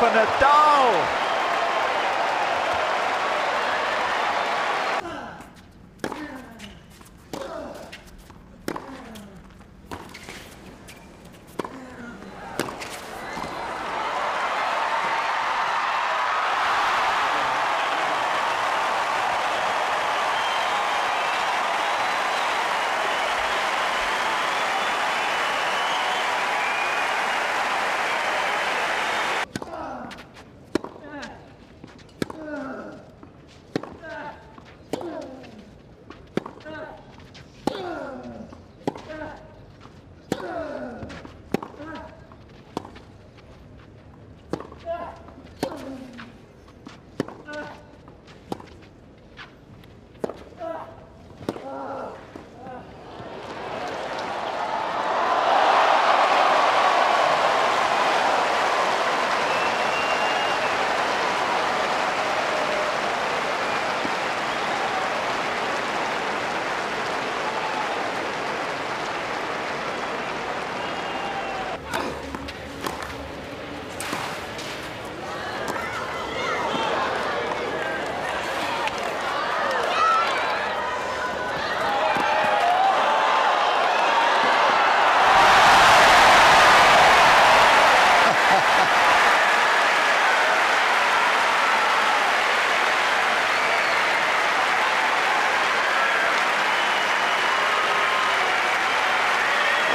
for Nadal.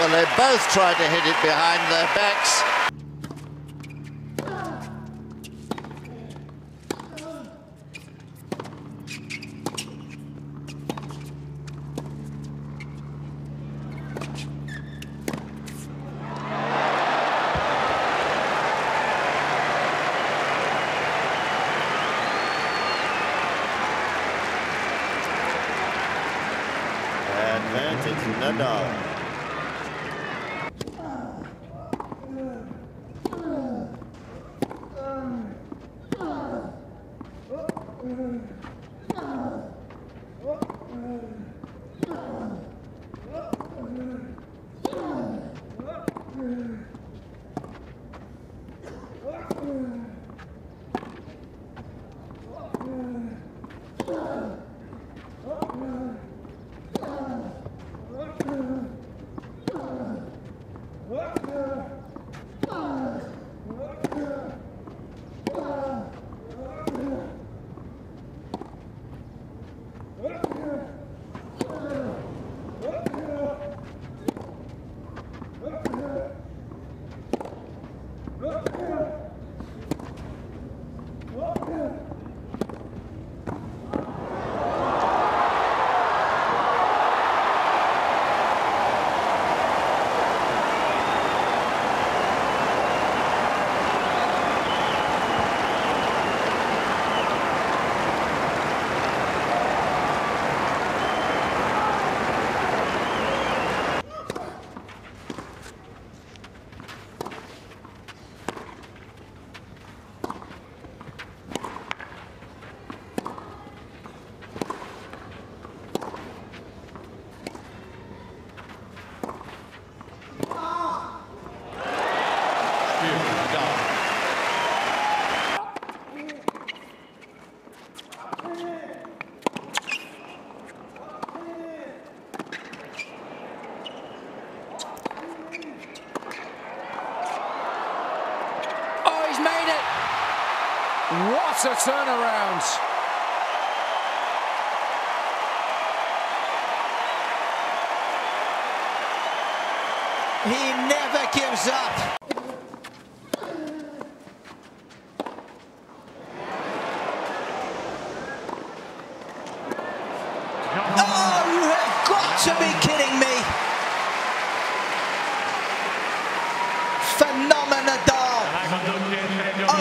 Well, they both tried to hit it behind their backs. Advantage Nadal. Oh, a turnaround! He never gives up. Oh, you have got to be kidding me. Phenomenal.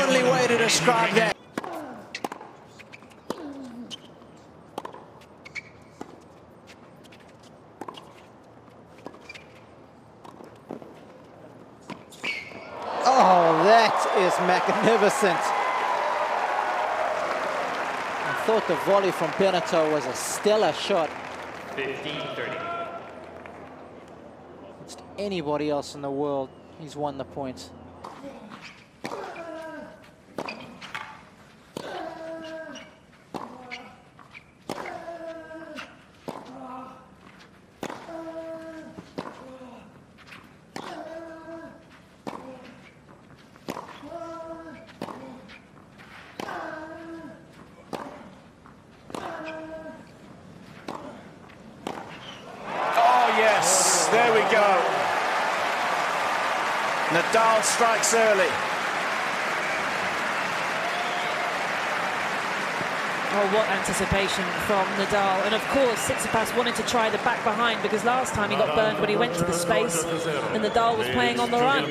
Only way to describe that. Oh, that is magnificent. I thought the volley from Benneteau was a stellar shot. 15-30. Against anybody else in the world, he's won the point. Strikes early. Oh, what anticipation from Nadal. And of course, Tsitsipas wanted to try the back behind because last time he got burned when he went to the space and Nadal was playing on the run.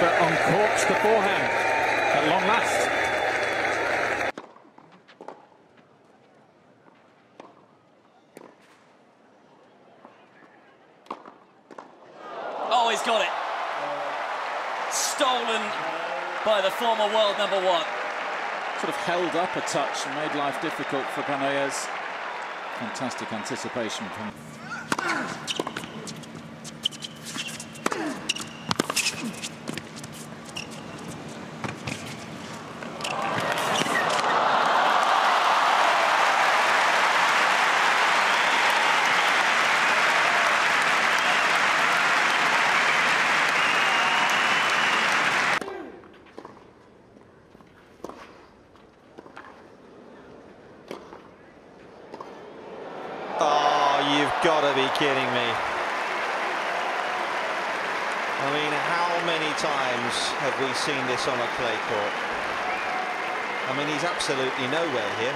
Rafa uncorks the forehand at long last. Oh, he's got it. Stolen by the former world number one. Sort of held up a touch and made life difficult for Canellas. Fantastic anticipation from You've got to be kidding me. I mean, how many times have we seen this on a clay court? I mean, he's absolutely nowhere here.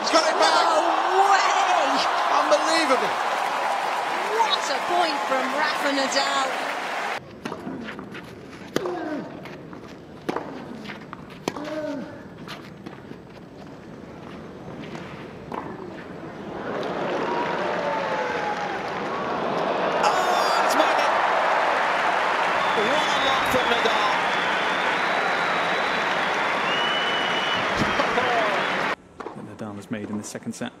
He's got it back. No way! Unbelievable. What a point from Rafa Nadal. Oh, it's made it. What a from Nadal. Nadal has made in the second set.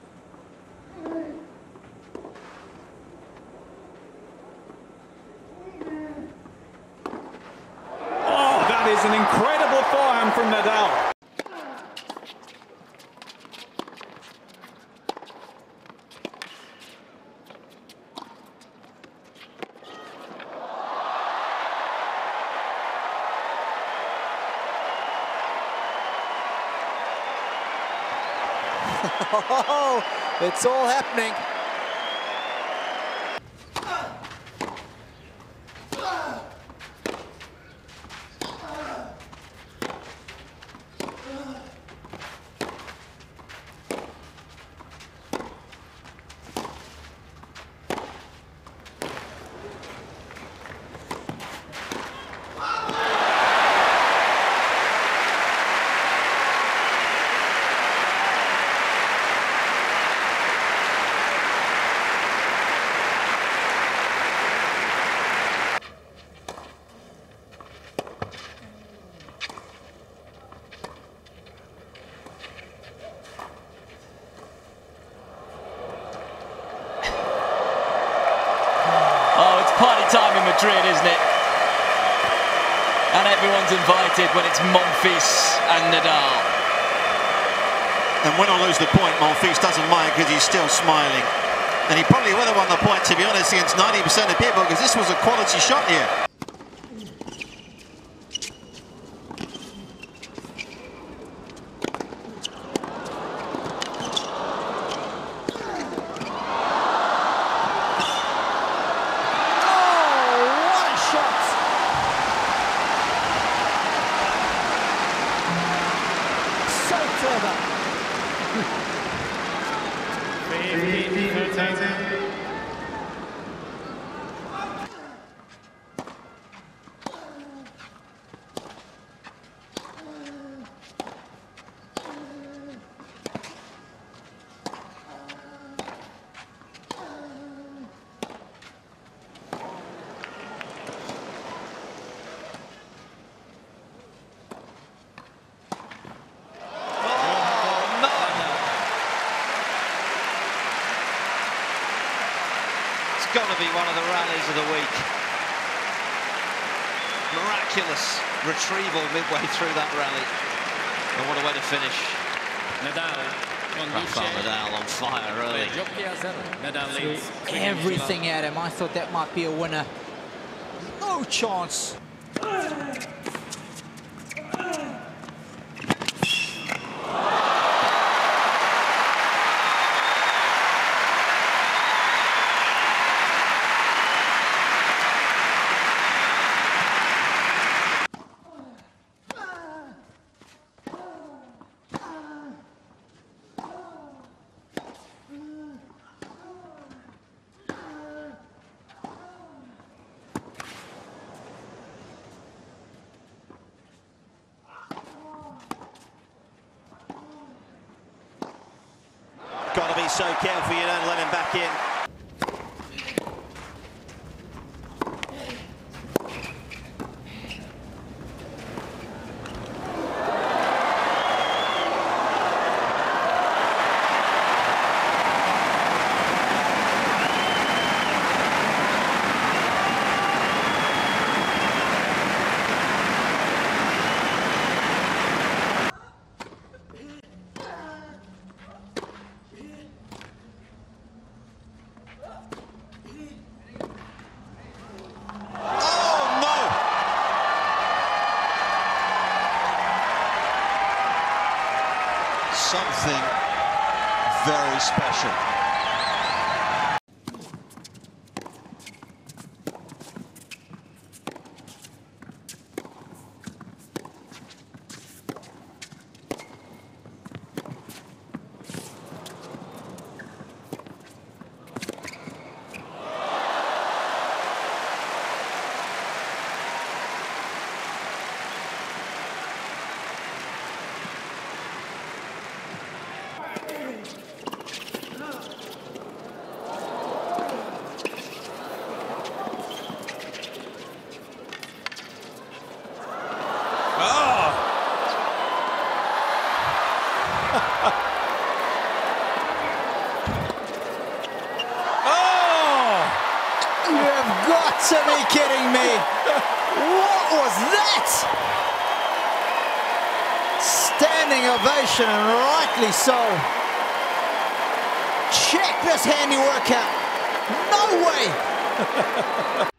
Oh, that is an incredible forehand from Nadal. Oh, it's all happening. Oh, it's party time in Madrid, isn't it? And everyone's invited when it's Monfils and Nadal. And when or lose the point, Monfils doesn't mind because he's still smiling. And he probably would have won the point, to be honest, against 90% of people because this was a quality shot here. 15, 13, rallies of the week. Miraculous retrieval midway through that rally. And what a way to finish. Nadal. Rafael Nadal on fire early. Everything at him. I thought that might be a winner. No chance. Be so careful you don't let him back in. Oh no! Something very special. You have got to be kidding me. What was that? Standing ovation, and rightly so. Check this handiwork out. No way.